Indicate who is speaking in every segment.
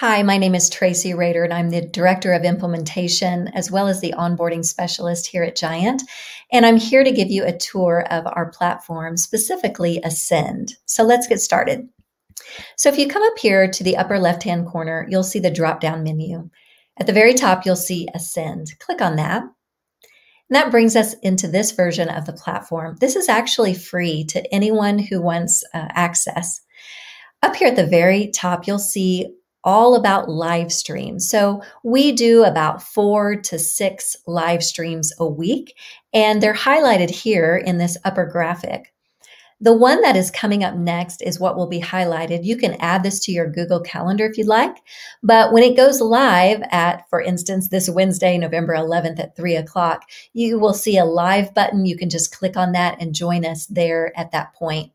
Speaker 1: Hi, my name is Tracy Rader, and I'm the Director of Implementation as well as the Onboarding Specialist here at Giant. And I'm here to give you a tour of our platform, specifically Ascend. So let's get started. So if you come up here to the upper left hand corner, you'll see the drop down menu. At the very top, you'll see Ascend. Click on that. And that brings us into this version of the platform. This is actually free to anyone who wants uh, access. Up here at the very top, you'll see all about live streams. So we do about four to six live streams a week, and they're highlighted here in this upper graphic. The one that is coming up next is what will be highlighted. You can add this to your Google Calendar if you'd like. But when it goes live at, for instance, this Wednesday, November 11th at 3 o'clock, you will see a live button. You can just click on that and join us there at that point.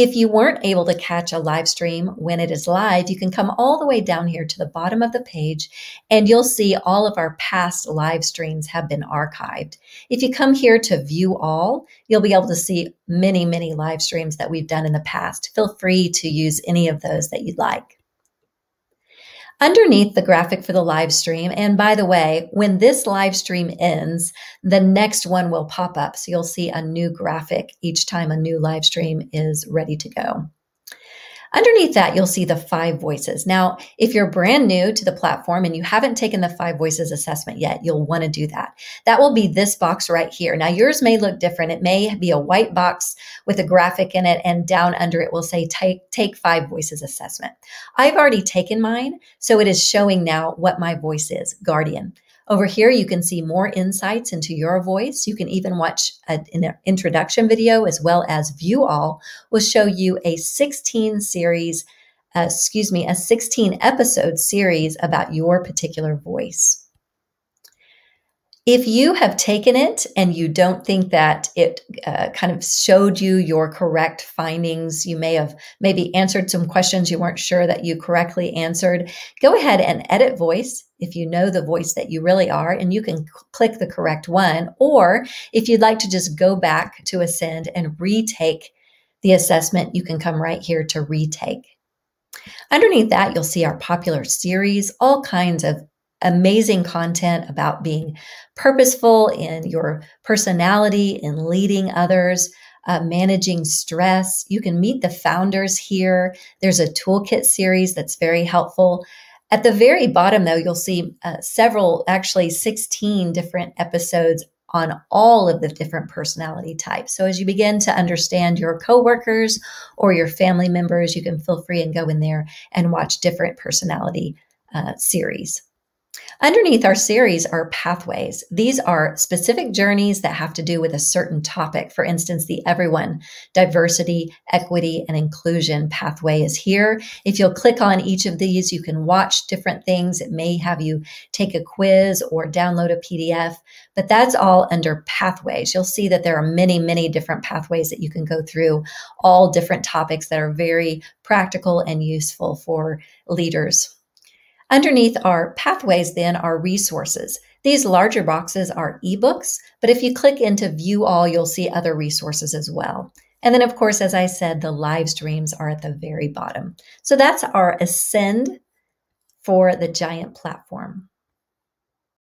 Speaker 1: If you weren't able to catch a live stream when it is live, you can come all the way down here to the bottom of the page and you'll see all of our past live streams have been archived. If you come here to view all, you'll be able to see many, many live streams that we've done in the past. Feel free to use any of those that you'd like underneath the graphic for the live stream. And by the way, when this live stream ends, the next one will pop up. So you'll see a new graphic each time a new live stream is ready to go. Underneath that, you'll see the five voices. Now, if you're brand new to the platform and you haven't taken the five voices assessment yet, you'll want to do that. That will be this box right here. Now, yours may look different. It may be a white box with a graphic in it, and down under it will say take, take five voices assessment. I've already taken mine, so it is showing now what my voice is, guardian. Over here, you can see more insights into your voice. You can even watch an introduction video as well as view all will show you a 16 series, uh, excuse me, a 16 episode series about your particular voice. If you have taken it and you don't think that it uh, kind of showed you your correct findings, you may have maybe answered some questions you weren't sure that you correctly answered, go ahead and edit voice if you know the voice that you really are, and you can click the correct one. Or if you'd like to just go back to Ascend and retake the assessment, you can come right here to retake. Underneath that, you'll see our popular series, all kinds of amazing content about being purposeful in your personality, in leading others, uh, managing stress. You can meet the founders here. There's a toolkit series that's very helpful. At the very bottom, though, you'll see uh, several, actually 16 different episodes on all of the different personality types. So as you begin to understand your coworkers or your family members, you can feel free and go in there and watch different personality uh, series. Underneath our series are pathways. These are specific journeys that have to do with a certain topic. For instance, the Everyone Diversity, Equity, and Inclusion pathway is here. If you'll click on each of these, you can watch different things. It may have you take a quiz or download a PDF, but that's all under pathways. You'll see that there are many, many different pathways that you can go through, all different topics that are very practical and useful for leaders. Underneath our pathways, then, are resources. These larger boxes are ebooks, but if you click into view all, you'll see other resources as well. And then, of course, as I said, the live streams are at the very bottom. So that's our Ascend for the Giant platform.